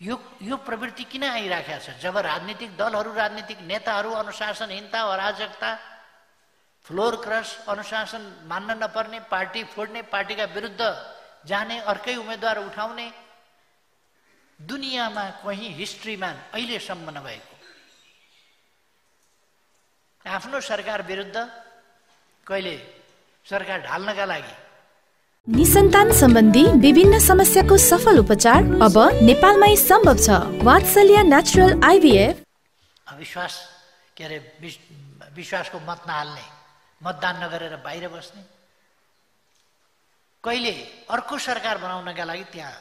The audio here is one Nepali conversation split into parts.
यो यो प्रवृत्ति किन आइराखेको छ? जब राजनीतिक दलहरू राजनीतिक नेताहरू अनुशासनहीनता अराजकता फ्लोर क्रस अनुशासन मान्न नपर्ने पार्टी फोड्ने पार्टीका विरुद्ध जाने अर्कै उम्मेद्वार उठाउने दुनियाँमा कहीँ हिस्ट्रीमा अहिलेसम्म नभएको। आफ्नो सरकार विरुद्ध कहिले सरकार ढाल्नका लागि निसन्तान सम्बन्धी विभिन्न समस्याको सफल उपचार अब नेपालमै सम्भव छ। वात्सल्य नेचुरल आइभीएफ विश्वास के अरे विश्वासको मत नहाल्ने मतदान नगरेर बाहिर बस्ने। कहिले अर्को सरकार बनाउनका लागि त्यहाँ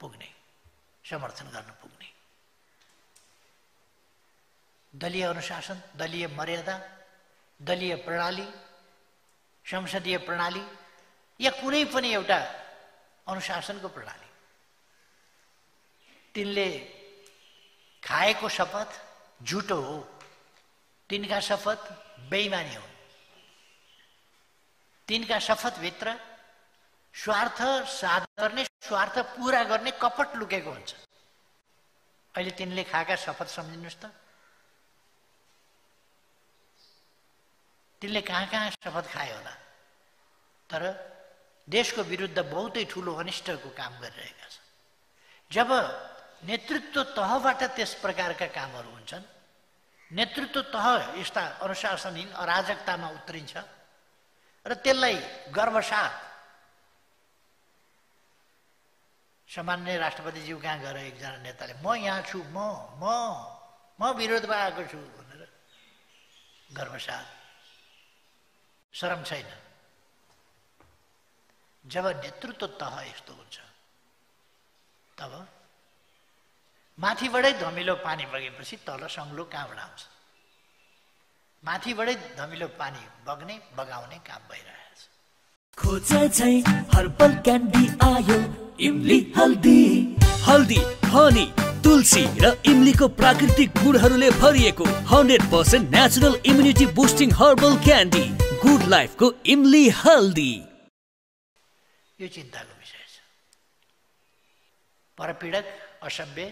पुग्ने समर्थन गर्न पुग्ने। दलीय अनुशासन दलीय मर्यादा दलीय प्रणाली संसदीय प्रणाली या कुनै पनि एउटा अनुशासनको प्रणाली। तिनले खाएको शपथ झुटो हो। तिनका शपथ बेइमानी हो तिनका शपथभित्र स्वार्थ साध गर्ने स्वार्थ पुरा गर्ने कपट लुकेको हुन्छ। अहिले तिनले खाएका शपथ सम्झिनुहोस् त। तिनले कहाँ कहाँ शपथ खायो होला? तर देशको विरुद्ध बहुतै ठुलो अनिष्टको काम गरिरहेका छन्। जब नेतृत्व तहबाट त्यस प्रकारका कामहरू हुन्छन् नेतृत्व तह यस्ता अनुशासनहीन अराजकतामा उत्रिन्छ र त्यसलाई गर्वसाथ सामान्य राष्ट्रपतिज्यू कहाँ गएर एकजना नेताले म यहाँ छु म म म विरोधमा आएको छु भनेर गर्वसाथ शरम छैन। जब नेतृत्व तह यस्तो हुन्छ तब माथिबाटै धमिलो पानी बगेपछि तल सङ्लो कहाँबाट आउँछ माथिबाटै धमिलो पानी बग्ने बगाउने काम भइरहेछ। खोज हर्बल क्यान्डी आयो इमली हल्दी। हल्दी हनी तुलसी र इमलीको प्राकृतिक गुणहरूले भरिएको hundred percent natural immunity boosting herbal candy. Good लाइफको इमली हल्दी। यो चिन्ताको विषय छ। परपीडक असभ्य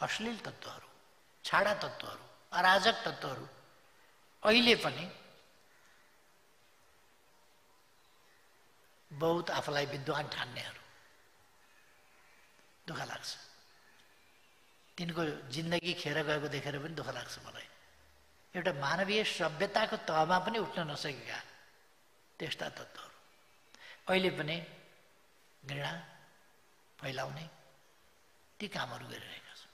अश्लील तत्त्वहरू छाडा तत्त्वहरू अराजक तत्त्वहरू अहिले पनि बहुत आफूलाई विद्वान ठान्नेहरू दुःख लाग्छ। तिनको जिन्दगी खेर गएको देखेर पनि दुःख लाग्छ मलाई। एउटा मानवीय सभ्यताको तहमा पनि उठ्न नसकेका त्यस्ता तत्त्वहरू। अहिले पनि घृणा फैलाउने ती कामहरू गरिरहेका छौँ।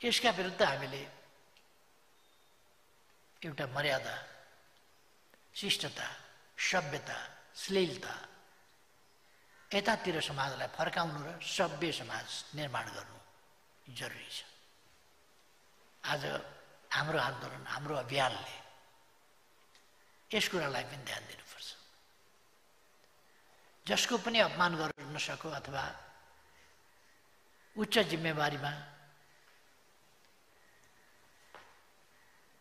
यसका विरुद्ध हामीले एउटा मर्यादा शिष्टता सभ्यता श्लीलता यतातिर समाजलाई फर्काउनु र सभ्य समाज निर्माण गर्नु जरुरी छ। आज हाम्रो आन्दोलन हाम्रो अभियानले यस कुरालाई पनि ध्यान दिनुपर्छ। जसको पनि अपमान गर्न सको अथवा उच्च जिम्मेवारीमा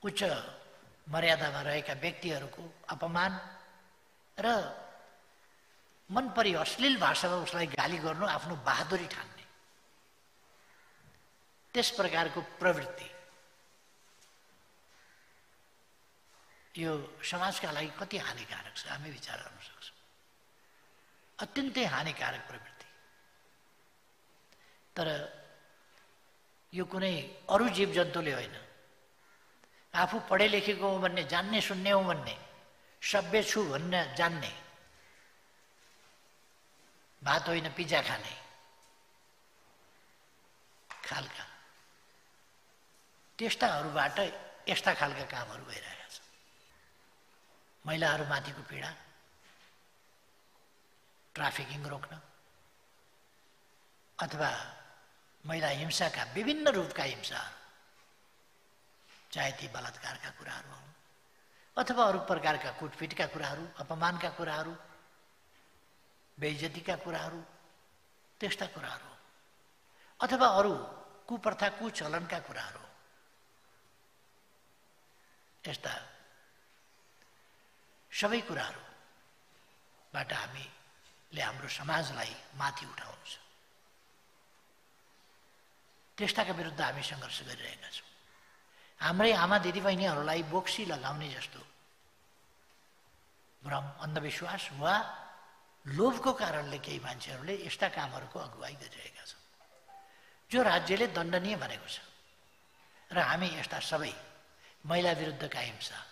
उच्च मर्यादामा रहेका व्यक्तिहरूको अपमान र मन परि अश्लील भाषामा उसलाई गाली गर्नु आफ्नो बहादुरी ठान्ने। त्यस प्रकारको प्रवृत्ति। यो समाजका लागि कति हानिकारक छ हामी विचार गर्न सक्छौँ। अत्यन्तै हानिकारक प्रवृत्ति तर यो कुनै अरू जीव जन्तुले होइन आफू पढे लेखेको हो भन्ने जान्ने सुन्ने हो भन्ने सभ्य छु भन्ने जान्ने भात होइन पिज्जा खाने खालका त्यस्ताहरूबाट यस्ता खालका कामहरू भइरहेका छन् महिलाहरूमाथिको पीडा ट्राफिकिङ रोक्न। अथवा महिला हिंसाका विभिन्न रूपका हिंसाहरू चाहे ती बलात्कारका कुराहरू हुन् अथवा अरू प्रकारका कुटपिटका कुराहरू अपमानका कुराहरू बेइज्जतीका कुराहरू त्यस्ता कुराहरू अथवा अरू कुप्रथा कुचलनका कुराहरू यस्ता सबै कुराहरूबाट हामीले हाम्रो समाजलाई माथि उठाउनु छ त्यस्ताका विरुद्ध हामी सङ्घर्ष गरिरहेका छौँ। हाम्रै आमा दिदीबहिनीहरूलाई बोक्सी लगाउने जस्तो भ्रम अन्धविश्वास वा लोभको कारणले केही मान्छेहरूले यस्ता कामहरूको अगुवाई गरिरहेका छन्। जो राज्यले दण्डनीय भनेको छ र हामी यस्ता सबै महिला विरुद्धका हिंसा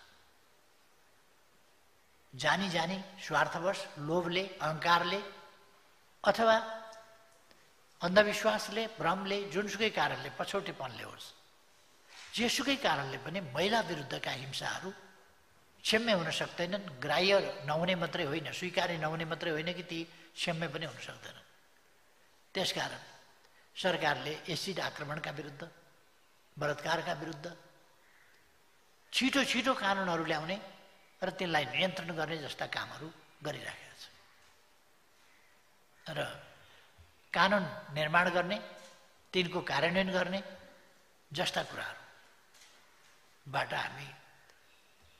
जानी जानी स्वार्थवश लोभले अहङ्कारले अथवा अन्धविश्वासले भ्रमले जुनसुकै कारणले पछौटेपनले होस्। जेसुकै कारणले पनि महिला विरुद्धका हिंसाहरू क्षम्य हुन सक्दैनन् ग्राह्य नहुने मात्रै होइन स्वीकार्य नहुने मात्रै होइन कि ती क्षम्य पनि हुन सक्दैनन्। त्यसकारण सरकारले एसिड आक्रमणका विरुद्ध बलात्कारका विरुद्ध छिटो छिटो कानुनहरू ल्याउने र त्यसलाई नियन्त्रण गर्ने जस्ता कामहरू गरिराखेका छ र कानुन निर्माण गर्ने तिनको कार्यान्वयन गर्ने जस्ता कुराहरूबाट हामी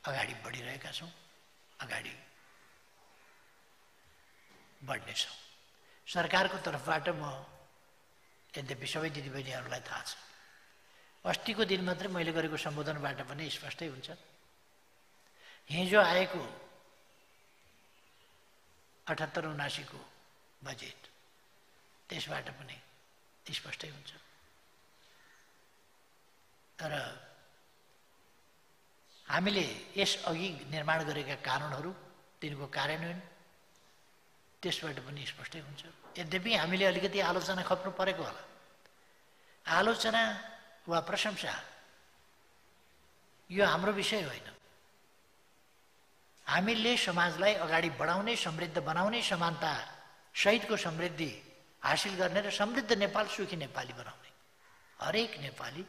अगाडि बढिरहेका छौँ अगाडि बढ्नेछौँ सरकारको तर्फबाट म यद्यपि सबै दिदीबहिनीहरूलाई थाहा छ। अस्तिको दिन मात्रै मैले गरेको सम्बोधनबाट पनि स्पष्टै हुन्छ। हिजो आएको अठहत्तर उनासीको बजेट त्यसबाट पनि स्पष्टै हुन्छ। तर हामीले यसअघि निर्माण गरेका कानुनहरू तिनको कार्यान्वयन त्यसबाट पनि स्पष्टै हुन्छ। यद्यपि हामीले अलिकति आलोचना खप्नु परेको होला। आलोचना वा प्रशंसा यो हाम्रो विषय होइन। हामीले समाजलाई अगाडि बढाउने समृद्ध बनाउने समानता सहितको समृद्धि हासिल गर्ने र समृद्ध नेपाल सुखी नेपाली बनाउने। हरेक नेपाली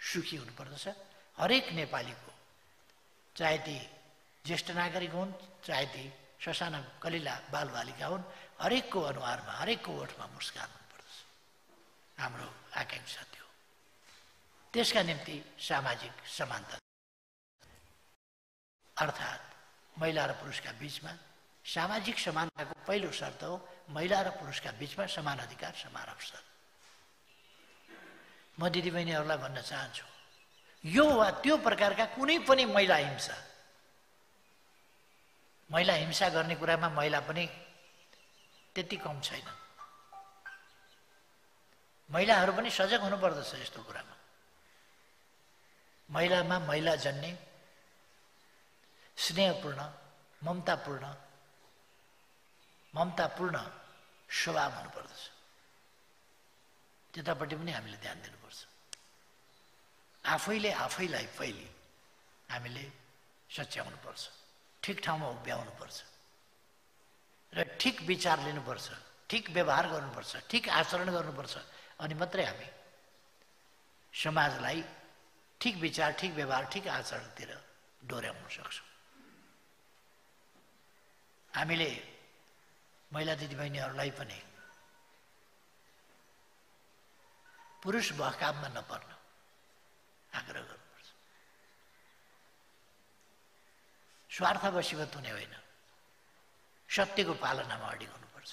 सुखी हुनुपर्दछ। हरेक नेपालीको चाहे ती ज्येष्ठ नागरिक हुन् चाहे ती ससाना कलिला बालबालिका हुन् हरेकको अनुहारमा हरेकको ओठमा मुस्कान हुनुपर्दछ। हाम्रो आकाङ्क्षा त्यो त्यसका निम्ति सामाजिक समानता अर्थात् महिला र पुरुषका बिचमा सामाजिक समानताको पहिलो शर्त हो महिला र पुरुषका बिचमा समान अधिकार समान अवसर। म दिदीबहिनीहरूलाई भन्न चाहन्छु यो वा त्यो प्रकारका कुनै पनि महिला हिंसा महिला हिंसा गर्ने कुरामा महिला पनि त्यति कम छैन। महिलाहरू पनि सजग हुनुपर्दछ यस्तो कुरामा। महिलामा महिला जन्ने स्नेहपूर्ण ममतापूर्ण ममतापूर्ण स्वभाव हुनुपर्दछ। त्यतापट्टि पनि हामीले ध्यान दिनुपर्छ। आफैले आफैलाई पहिले हामीले सच्याउनुपर्छ। ठिक ठाउँमा उभ्याउनुपर्छ। र ठिक विचार लिनुपर्छ। ठिक व्यवहार गर्नुपर्छ। ठिक आचरण गर्नुपर्छ। अनि मात्रै हामी समाजलाई ठिक विचार ठिक व्यवहार ठिक आचरणतिर डोर्याउन सक्छौँ। हामीले महिला दिदीबहिनीहरूलाई पनि पुरुष बहकाममा नपर्न आग्रह गर्नुपर्छ स्वार्थ बसीवत हुने होइन सत्यको पालनामा अडिग हुनुपर्छ.